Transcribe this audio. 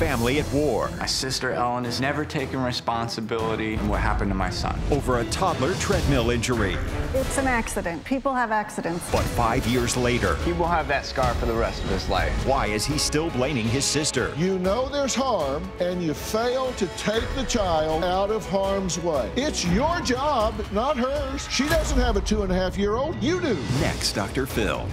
family at war. My sister Ellen has never taken responsibility in what happened to my son. Over a toddler treadmill injury. It's an accident. People have accidents. But five years later, He will have that scar for the rest of his life. why is he still blaming his sister? You know there's harm, and you fail to take the child out of harm's way. It's your job, not hers. She doesn't have a two and a half year old. You do. Next, Dr. Phil.